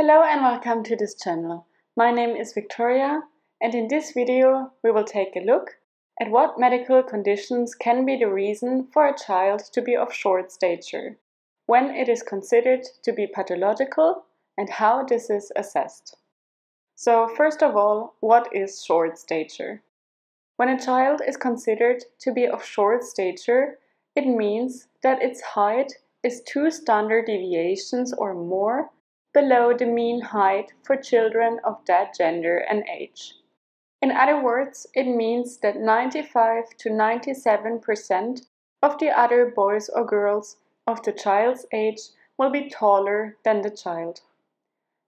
Hello and welcome to this channel. My name is Victoria and in this video we will take a look at what medical conditions can be the reason for a child to be of short stature, when it is considered to be pathological and how this is assessed. So first of all, what is short stature? When a child is considered to be of short stature, it means that its height is two standard deviations or more below the mean height for children of that gender and age. In other words, it means that 95 to 97% of the other boys or girls of the child's age will be taller than the child.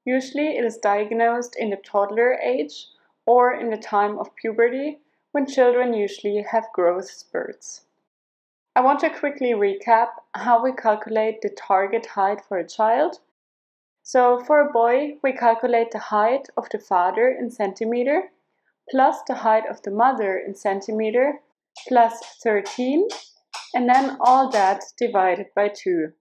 Usually it is diagnosed in the toddler age or in the time of puberty when children usually have growth spurts. I want to quickly recap how we calculate the target height for a child. So for a boy, we calculate the height of the father in centimeter plus the height of the mother in centimeter plus 13 and then all that divided by 2.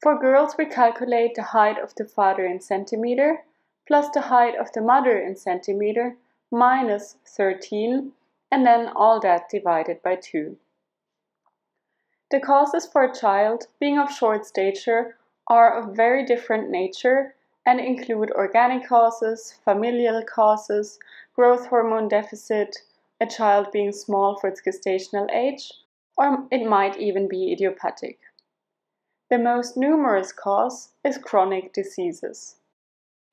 For girls, we calculate the height of the father in centimeter plus the height of the mother in centimeter minus 13 and then all that divided by 2. The causes for a child being of short stature are of very different nature and include organic causes, familial causes, growth hormone deficit, a child being small for its gestational age, or it might even be idiopathic. The most numerous cause is chronic diseases.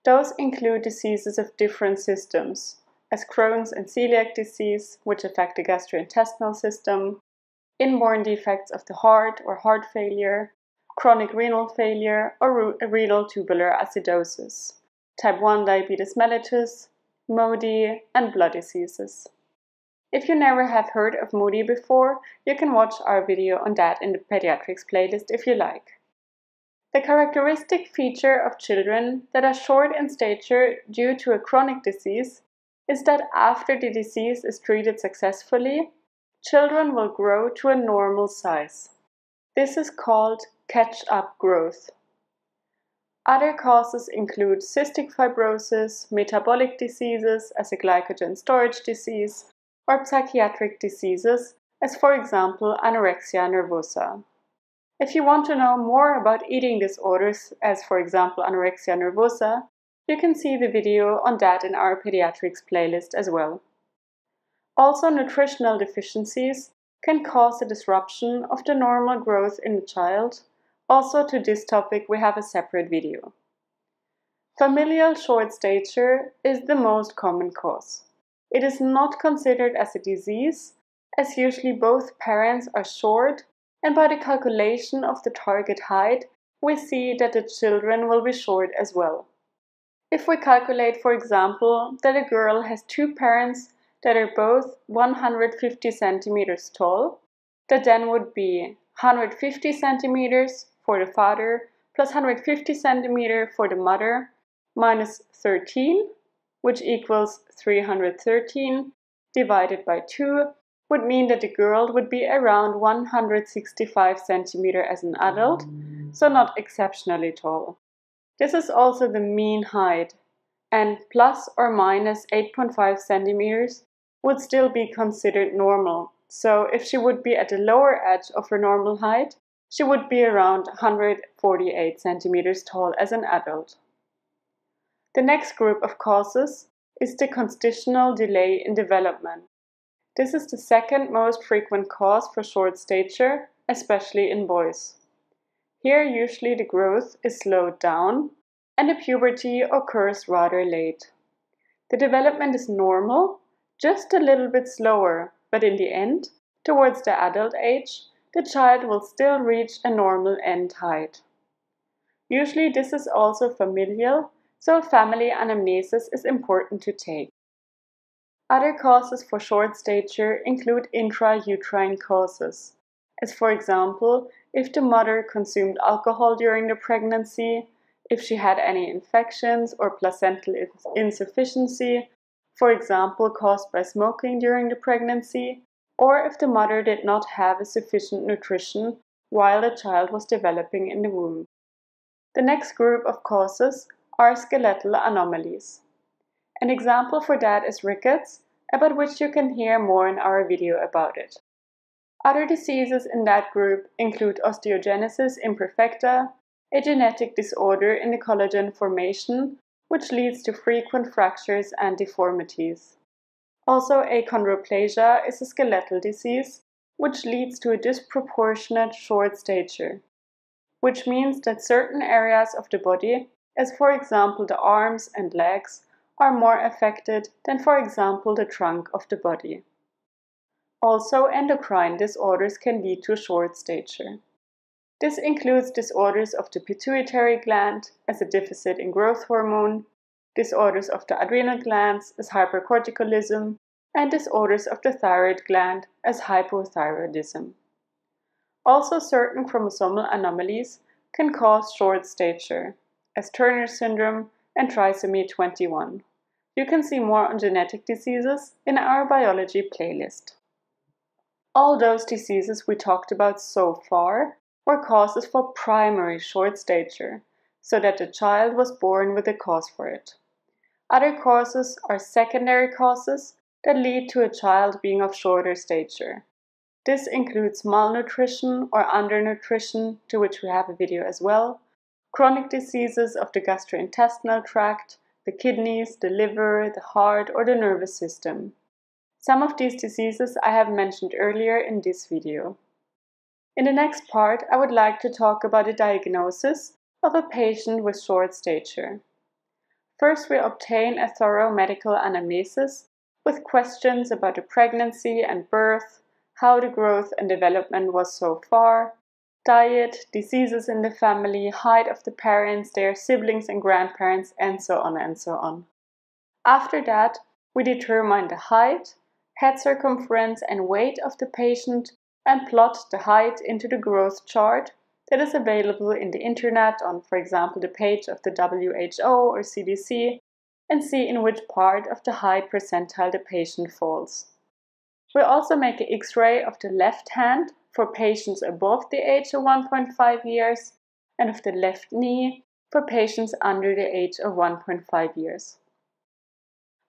Those include diseases of different systems, as Crohn's and celiac disease, which affect the gastrointestinal system, inborn defects of the heart or heart failure, chronic renal failure, or renal tubular acidosis, type 1 diabetes mellitus, MODY, and blood diseases. If you never have heard of MODY before, you can watch our video on that in the pediatrics playlist if you like. The characteristic feature of children that are short in stature due to a chronic disease is that after the disease is treated successfully, children will grow to a normal size. This is called catch-up growth. Other causes include cystic fibrosis, metabolic diseases as a glycogen storage disease, or psychiatric diseases as for example anorexia nervosa. If you want to know more about eating disorders as for example anorexia nervosa, you can see the video on that in our pediatrics playlist as well. Also nutritional deficiencies can cause a disruption of the normal growth in the child also to this topic we have a separate video. Familial short stature is the most common cause. It is not considered as a disease, as usually both parents are short and by the calculation of the target height, we see that the children will be short as well. If we calculate, for example, that a girl has two parents that are both 150 centimeters tall, that then would be 150 centimeters for the father plus 150 centimeter for the mother minus 13, which equals 313 divided by 2 would mean that the girl would be around 165 centimeter as an adult, so not exceptionally tall. This is also the mean height, and plus or minus 8.5 centimeters would still be considered normal. So if she would be at the lower edge of her normal height, she would be around 148 centimeters tall as an adult. The next group of causes is the constitutional delay in development. This is the second most frequent cause for short stature, especially in boys. Here usually the growth is slowed down and the puberty occurs rather late. The development is normal, just a little bit slower, but in the end, towards the adult age, the child will still reach a normal end height. Usually this is also familial, so family anamnesis is important to take. Other causes for short stature include intrauterine causes, as for example, if the mother consumed alcohol during the pregnancy, if she had any infections or placental insufficiency, for example caused by smoking during the pregnancy, or if the mother did not have a sufficient nutrition while the child was developing in the womb. The next group of causes are skeletal anomalies. An example for that is rickets, about which you can hear more in our video about it. Other diseases in that group include osteogenesis imperfecta, a genetic disorder in the collagen formation which leads to frequent fractures and deformities. Also, achondroplasia is a skeletal disease which leads to a disproportionate short stature, which means that certain areas of the body, as for example the arms and legs, are more affected than for example the trunk of the body. Also, endocrine disorders can lead to short stature. This includes disorders of the pituitary gland as a deficit in growth hormone, disorders of the adrenal glands as hypercorticolism, and disorders of the thyroid gland as hypothyroidism. Also, certain chromosomal anomalies can cause short stature, as Turner syndrome and trisomy 21. You can see more on genetic diseases in our biology playlist. All those diseases we talked about so far were causes for primary short stature, so that the child was born with a cause for it. Other causes are secondary causes that lead to a child being of shorter stature. This includes malnutrition or undernutrition, to which we have a video as well, chronic diseases of the gastrointestinal tract, the kidneys, the liver, the heart, or the nervous system. Some of these diseases I have mentioned earlier in this video. In the next part, I would like to talk about the diagnosis of a patient with short stature. First, we obtain a thorough medical anamnesis with questions about the pregnancy and birth, how the growth and development was so far, diet, diseases in the family, height of the parents, their siblings and grandparents, and so on and so on. After that, we determine the height, head circumference, and weight of the patient and plot the height into the growth chart that is available in the internet on, for example, the page of the WHO or CDC, and see in which part of the height percentile the patient falls. We also make an X-ray of the left hand for patients above the age of 1.5 years and of the left knee for patients under the age of 1.5 years.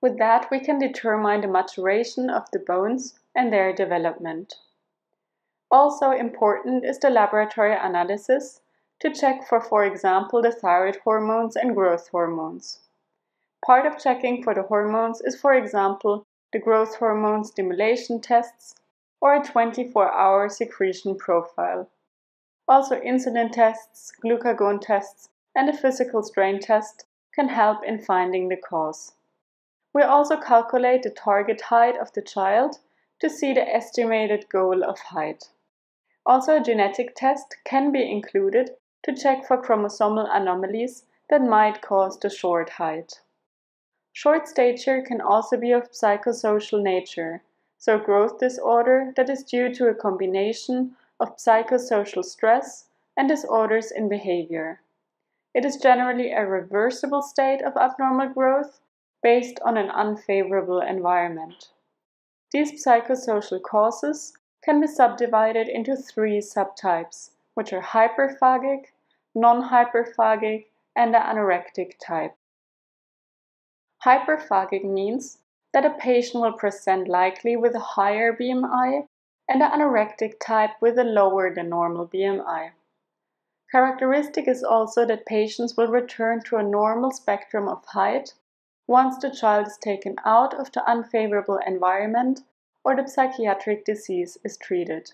With that, we can determine the maturation of the bones and their development. Also important is the laboratory analysis to check for, for example, the thyroid hormones and growth hormones. Part of checking for the hormones is, for example, the growth hormone stimulation tests or a 24-hour secretion profile. Also insulin tests, glucagon tests, and a physical strain test can help in finding the cause. We also calculate the target height of the child to see the estimated goal of height. Also, a genetic test can be included to check for chromosomal anomalies that might cause the short height. Short stature can also be of psychosocial nature, so growth disorder that is due to a combination of psychosocial stress and disorders in behavior. It is generally a reversible state of abnormal growth based on an unfavorable environment. These psychosocial causes can be subdivided into three subtypes, which are hyperphagic, non-hyperphagic, and the anorectic type. Hyperphagic means that a patient will present likely with a higher BMI and anorectic type with a lower than normal BMI. Characteristic is also that patients will return to a normal spectrum of height once the child is taken out of the unfavorable environment or the psychiatric disease is treated.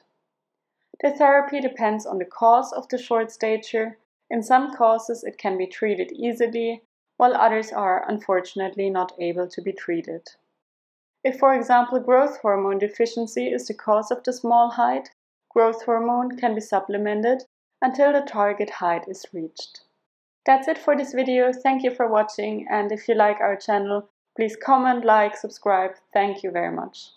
The therapy depends on the cause of the short stature. In some causes, it can be treated easily, while others are unfortunately not able to be treated. If, for example, growth hormone deficiency is the cause of the small height, growth hormone can be supplemented until the target height is reached. That's it for this video. Thank you for watching and if you like our channel, please comment, like, subscribe. Thank you very much.